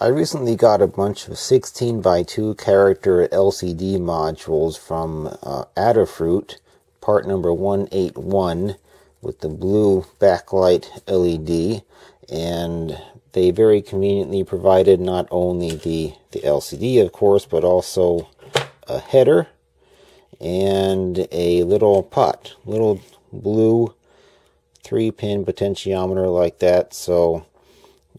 I recently got a bunch of 16 by 2 character LCD modules from uh, Adafruit, part number 181, with the blue backlight LED, and they very conveniently provided not only the, the LCD, of course, but also a header and a little pot, little blue three pin potentiometer like that. So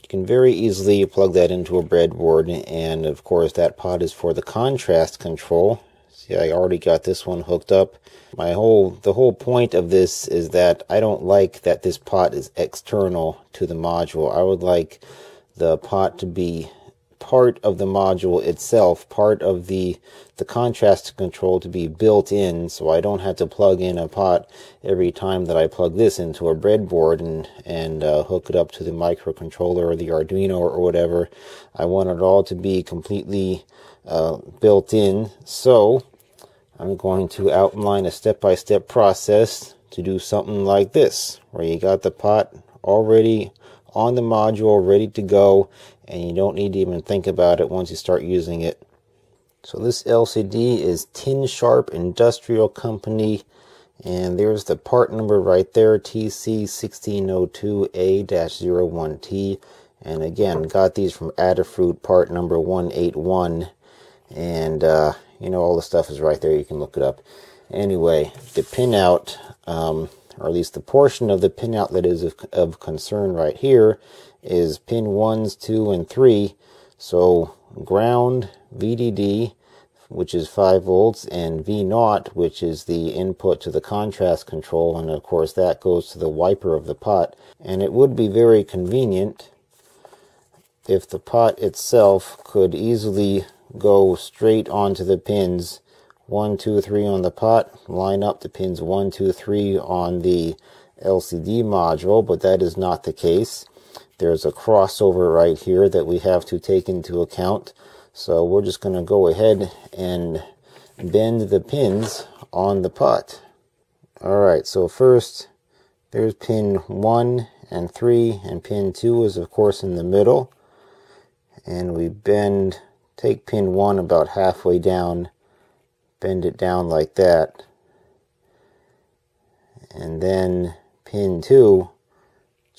can very easily plug that into a breadboard and of course that pot is for the contrast control. See I already got this one hooked up. My whole the whole point of this is that I don't like that this pot is external to the module. I would like the pot to be part of the module itself, part of the the contrast control to be built in so I don't have to plug in a pot every time that I plug this into a breadboard and, and uh, hook it up to the microcontroller or the Arduino or whatever. I want it all to be completely uh, built in. So I'm going to outline a step-by-step -step process to do something like this, where you got the pot already on the module ready to go and you don't need to even think about it once you start using it. So this LCD is Tinsharp Industrial Company and there's the part number right there TC1602A-01T and again got these from Adafruit part number 181 and uh, you know all the stuff is right there. You can look it up. Anyway the pinout um, or at least the portion of the pinout that is of, of concern right here is pin 1s, 2, and 3. So ground, VDD, which is 5 volts, and V0, which is the input to the contrast control, and of course that goes to the wiper of the pot. And it would be very convenient if the pot itself could easily go straight onto the pins 1, 2, 3 on the pot, line up the pins 1, 2, 3 on the LCD module, but that is not the case there's a crossover right here that we have to take into account. So we're just going to go ahead and bend the pins on the pot. Alright, so first there's pin 1 and 3 and pin 2 is of course in the middle. And we bend, take pin 1 about halfway down, bend it down like that. And then pin 2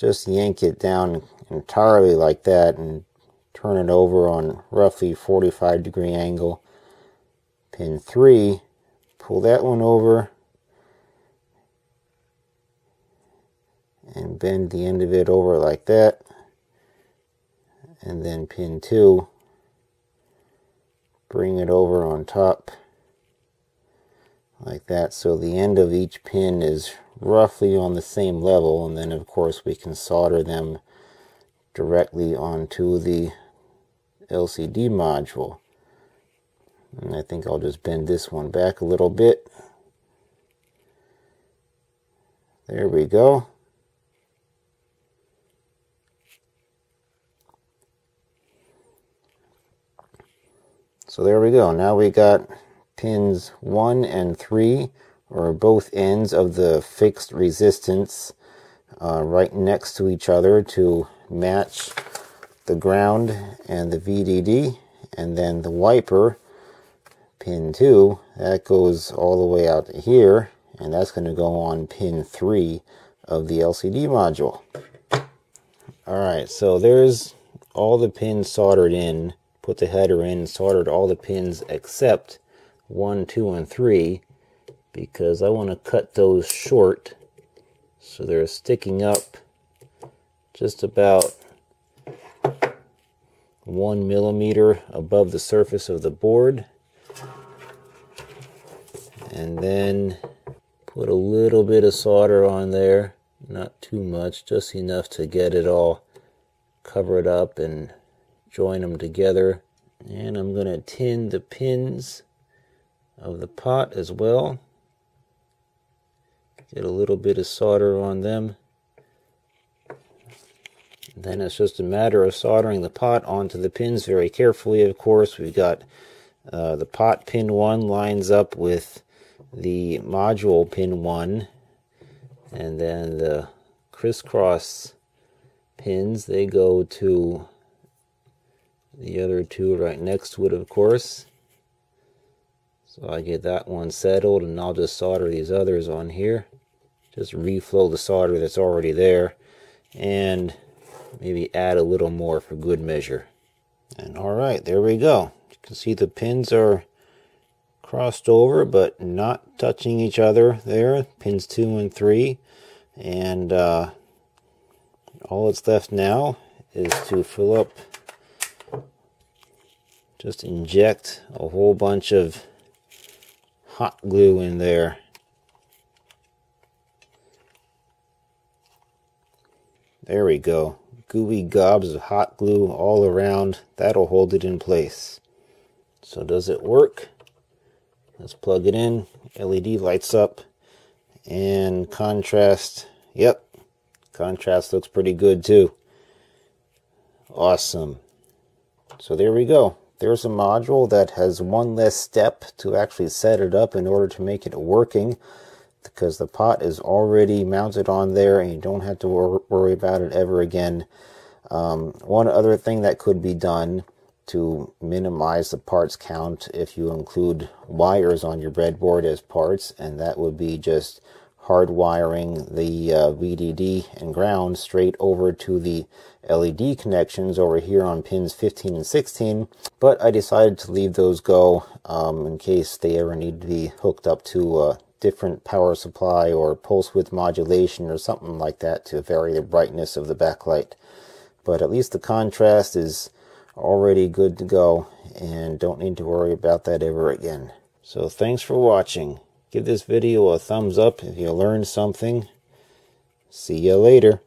just yank it down entirely like that and turn it over on roughly 45 degree angle. Pin 3, pull that one over and bend the end of it over like that. And then pin 2, bring it over on top like that. So the end of each pin is roughly on the same level and then of course we can solder them directly onto the LCD module. And I think I'll just bend this one back a little bit. There we go. So there we go. Now we got pins 1 and 3 or both ends of the fixed resistance uh, right next to each other to match the ground and the VDD and then the wiper pin 2 that goes all the way out here and that's going to go on pin 3 of the LCD module. Alright so there's all the pins soldered in put the header in soldered all the pins except 1 2 and 3 because I want to cut those short. So they're sticking up just about one millimeter above the surface of the board. And then put a little bit of solder on there not too much just enough to get it all covered up and join them together. And I'm going to tin the pins of the pot as well Get a little bit of solder on them. Then it's just a matter of soldering the pot onto the pins very carefully, of course. We've got uh, the pot pin 1 lines up with the module pin 1. And then the crisscross pins, they go to The other two right next to it, of course. So I get that one settled and I'll just solder these others on here. Just reflow the solder that's already there and maybe add a little more for good measure. And all right, there we go. You can see the pins are crossed over but not touching each other there pins two and three and uh, all that's left now is to fill up just inject a whole bunch of hot glue in there there we go gooey gobs of hot glue all around that'll hold it in place so does it work Let's plug it in. LED lights up. And contrast. Yep. Contrast looks pretty good too. Awesome. So there we go. There's a module that has one less step to actually set it up in order to make it working because the pot is already mounted on there and you don't have to wor worry about it ever again. Um, one other thing that could be done to minimize the parts count if you include wires on your breadboard as parts, and that would be just hardwiring the uh, VDD and ground straight over to the LED connections over here on pins 15 and 16, but I decided to leave those go um, in case they ever need to be hooked up to a different power supply or pulse width modulation or something like that to vary the brightness of the backlight. But at least the contrast is already good to go and don't need to worry about that ever again. So thanks for watching. Give this video a thumbs up if you learned something. See you later.